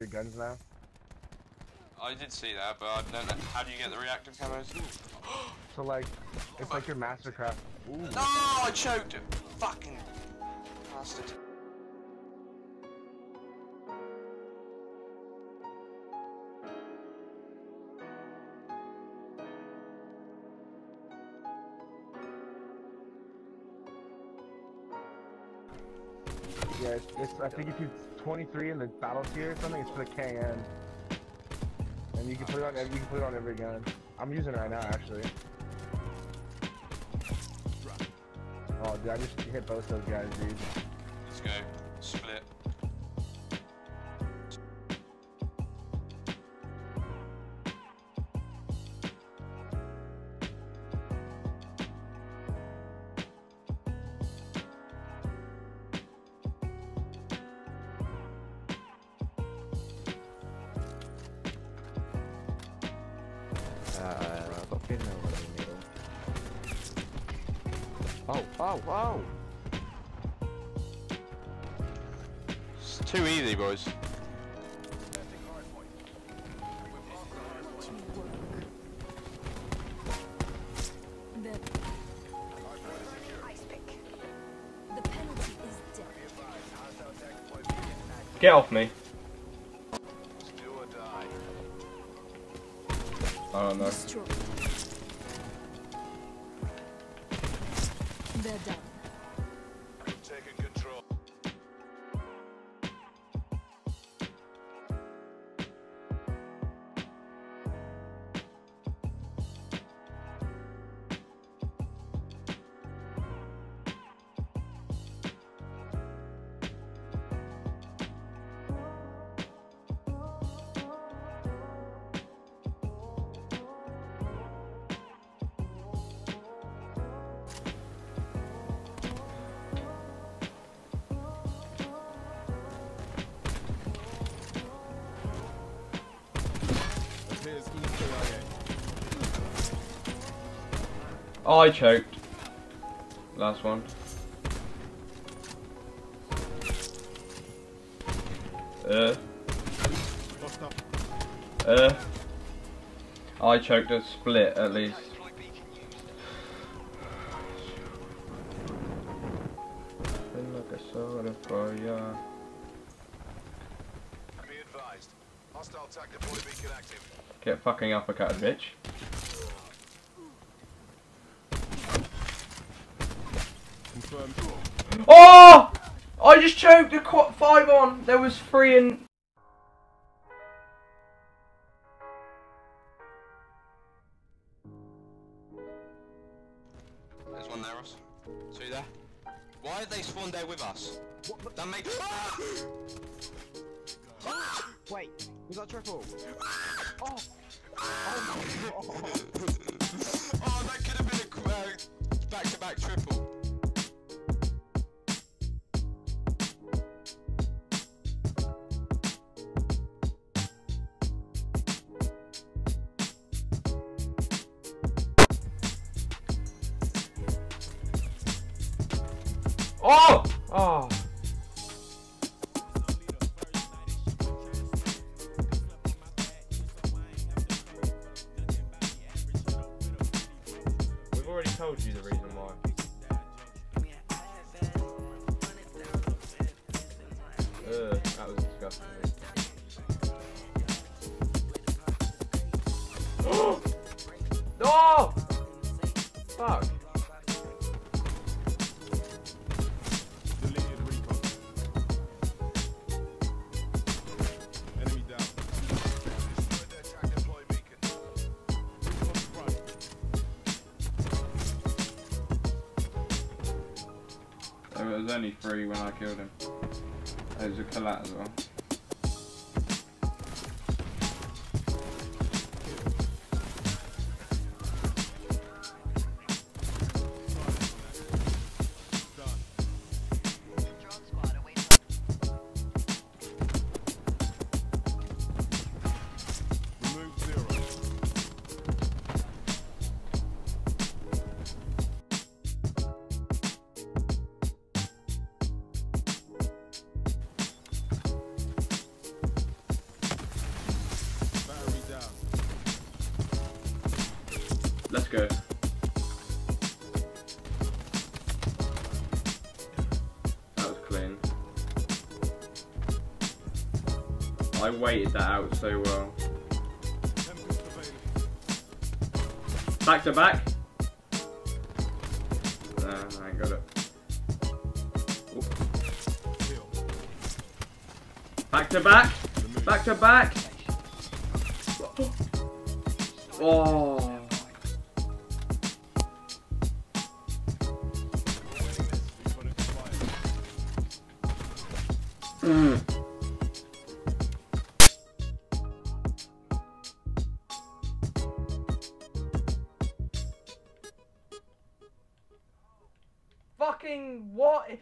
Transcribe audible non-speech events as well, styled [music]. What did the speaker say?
your guns now. I did see that, but I don't know. How do you get the reactive camos? [gasps] So like, it's like your mastercraft. Ooh. No, I choked it. Fucking bastard. Yeah, it's, it's, I think if you 23 in the battle tier or something, it's for the KN. And you can put it on you can put it on every gun. I'm using it right now, actually. Oh, dude, I just hit both those guys, dude. I've got pin over the middle. Oh, oh, oh! It's too easy, boys. The ice pick. The penalty is death. Get off me. I don't know. They're done. Oh, I choked. Last one. Uh. Uh. I choked a split at least. A. Get fucking uppercut, bitch. Oh! I just choked a quad five on. There was three and. There's one there, Ross. Two there. Why did they spawn there with us? That makes. Wait, was that triple? [laughs] oh, that Oh! Oh! We've already told you the reason why. Ugh, that was disgusting. [gasps] no! Fuck. There was only three when I killed him. There's a collat as well. That's good. That was clean. I waited that out so well. Back to back. Nah, I ain't got it. Back to back. Back to back. Oh. Mm. Fucking what?